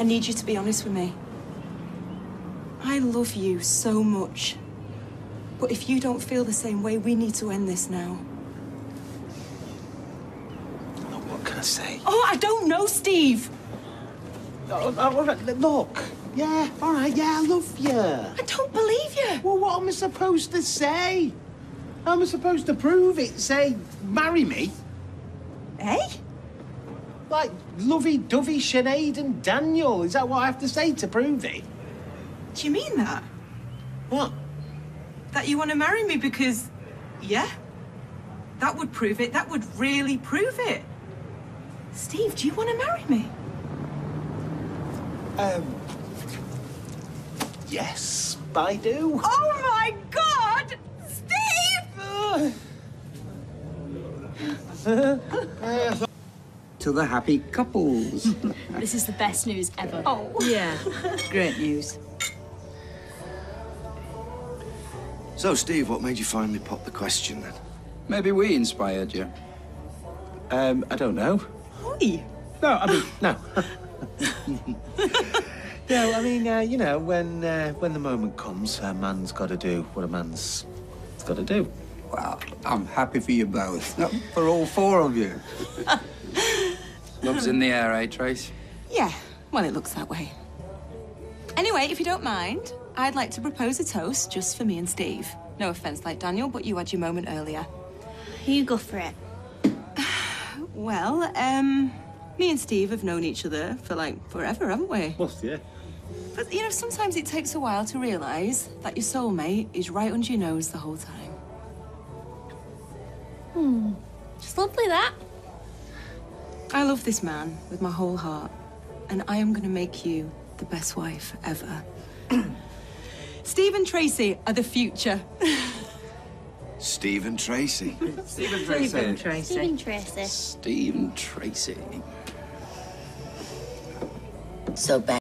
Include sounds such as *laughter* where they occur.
I need you to be honest with me. I love you so much. But if you don't feel the same way, we need to end this now. Look, what can I say? Oh, I don't know, Steve. Oh, oh, all right, look. Yeah, all right, yeah, I love you. I don't believe you. Well, what am I supposed to say? How am I supposed to prove it? Say, marry me? Eh? Like lovey-dovey Sinead and Daniel. Is that what I have to say to prove it? Do you mean that? What? That you want to marry me because, yeah? That would prove it. That would really prove it. Steve, do you want to marry me? Um. Yes, I do. Oh my God! Steve! *laughs* *laughs* To the happy couples. *laughs* This is the best news ever. Oh. Yeah, *laughs* great news. So, Steve, what made you finally pop the question then? Maybe we inspired you. Um, I don't know. Oi. No, I mean, no. *laughs* no, I mean, uh, you know, when uh, when the moment comes, a man's got to do what a man's got to do. Well, I'm happy for you both. No, for all four of you. Love's in the air, eh, Trace? Yeah, well, it looks that way. Anyway, if you don't mind, I'd like to propose a toast just for me and Steve. No offense, like Daniel, but you had your moment earlier. You go for it. *sighs* Well, um, me and Steve have known each other for like forever, haven't we? Well, yeah. But you know, sometimes it takes a while to realise that your soulmate is right under your nose the whole time. It's lovely that. I love this man with my whole heart, and I am going to make you the best wife ever. *clears throat* Steve and Tracy are the future. Stephen Tracy. *laughs* Stephen Stephen Tracy. Stephen Tracy. Stephen Tracy. So bad.